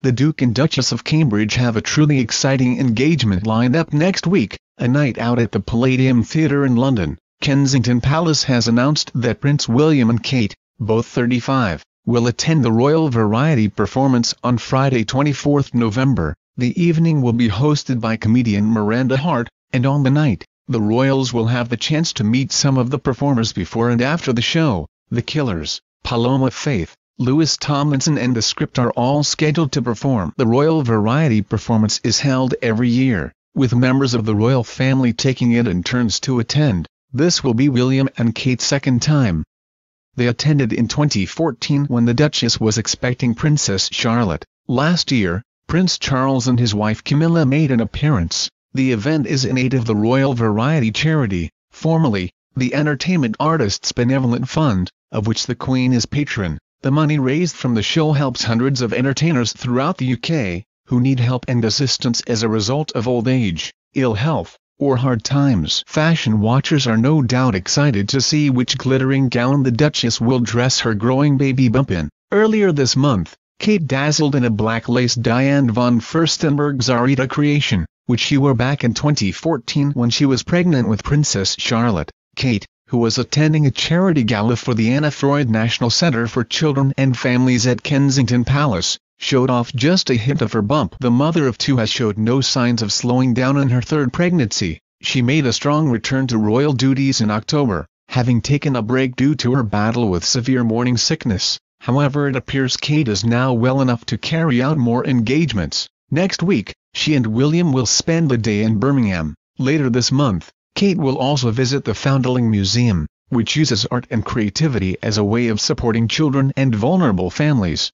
the Duke and Duchess of Cambridge have a truly exciting engagement lined up next week, a night out at the Palladium Theatre in London. Kensington Palace has announced that Prince William and Kate, both 35, will attend the Royal Variety performance on Friday 24 November. The evening will be hosted by comedian Miranda Hart, and on the night, the royals will have the chance to meet some of the performers before and after the show. The Killers, Paloma Faith, Louis Tomlinson and the script are all scheduled to perform. The Royal Variety performance is held every year, with members of the royal family taking it in turns to attend. This will be William and Kate's second time. They attended in 2014 when the Duchess was expecting Princess Charlotte. Last year, Prince Charles and his wife Camilla made an appearance. The event is in aid of the Royal Variety Charity, formerly, the Entertainment Artists Benevolent Fund, of which the Queen is patron. The money raised from the show helps hundreds of entertainers throughout the UK, who need help and assistance as a result of old age, ill health, or hard times. Fashion watchers are no doubt excited to see which glittering gown the Duchess will dress her growing baby bump in. Earlier this month, Kate dazzled in a black lace Diane von Furstenberg Zarita creation, which she wore back in 2014 when she was pregnant with Princess Charlotte. Kate, who was attending a charity gala for the Anna Freud National Center for Children and Families at Kensington Palace, showed off just a hint of her bump. The mother of two has showed no signs of slowing down in her third pregnancy. She made a strong return to royal duties in October, having taken a break due to her battle with severe morning sickness. However it appears Kate is now well enough to carry out more engagements. Next week, she and William will spend the day in Birmingham. Later this month, Kate will also visit the Foundling Museum, which uses art and creativity as a way of supporting children and vulnerable families.